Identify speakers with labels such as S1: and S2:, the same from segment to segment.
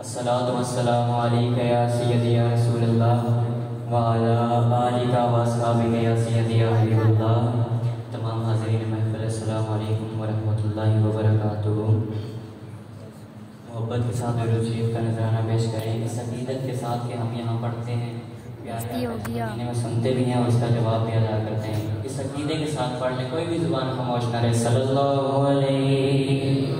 S1: الصلاة والسلام علیکہ یا سیدی یا رسول اللہ وعلا آلکہ واصحابکہ یا سیدی یا حبیب اللہ تمام حاضرین محفل السلام علیکم ورحمۃ اللہ وبرکاتہ. محبت کے ساتھ درود شریف کا نذرانہ پیش کریں. اس عقیدت کے ساتھ کہ ہم یہاں پڑھتے ہیں پیارے میں سنتے بھی ہیں اور اس کا جواب بھی ادا کرتے ہیں۔ اس عقیدے کے ساتھ پڑھ لیں کوئی بھی زبان خاموش نہ رہے۔ صلی اللہ علیہ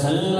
S1: وسلم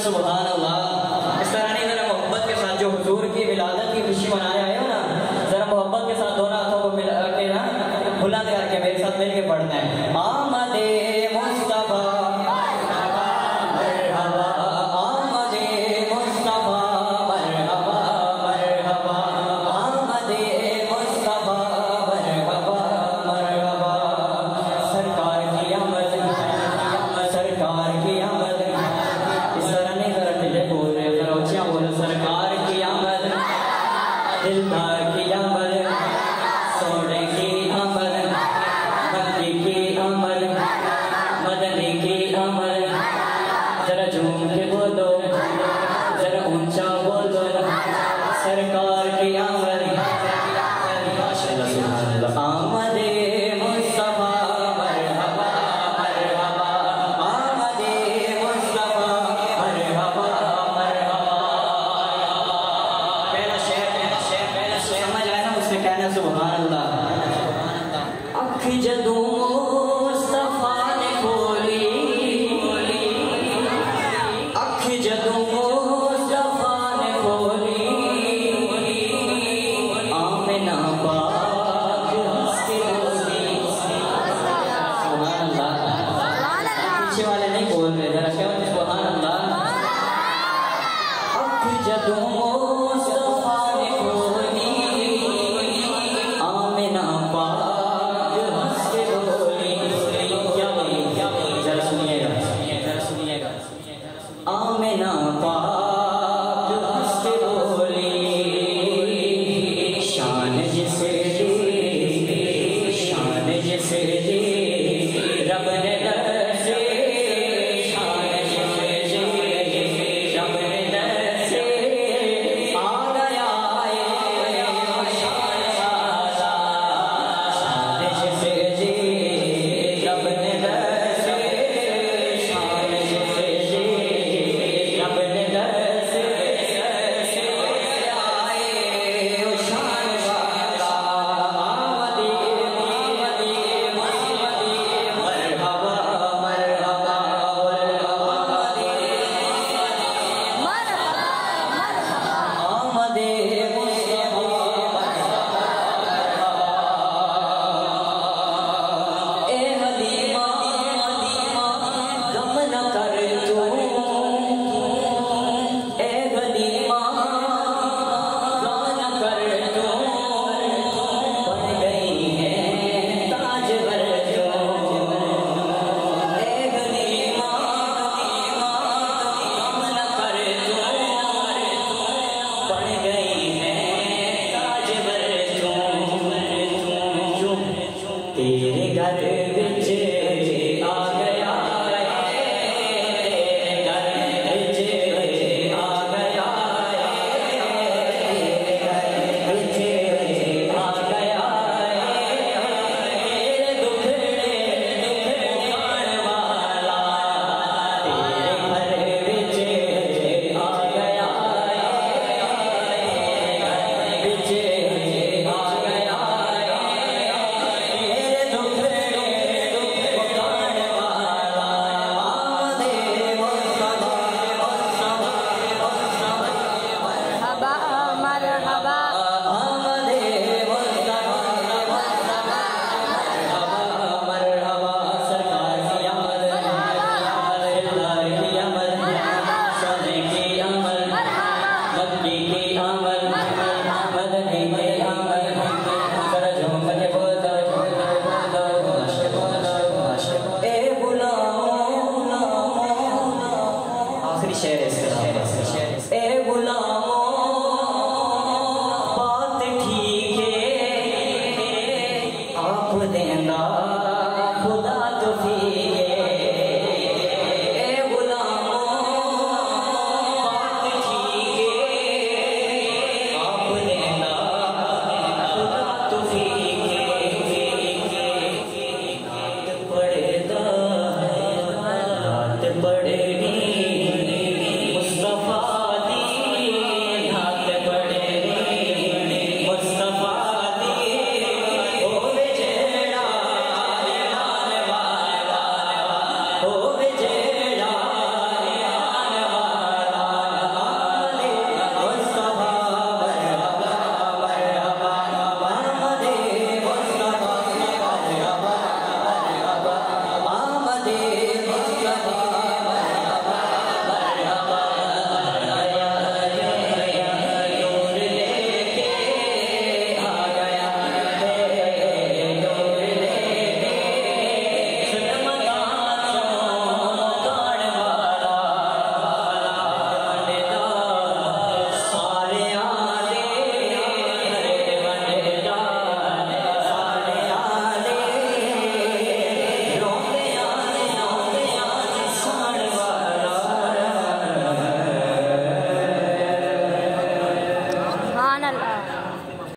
S1: subhanallah اکھ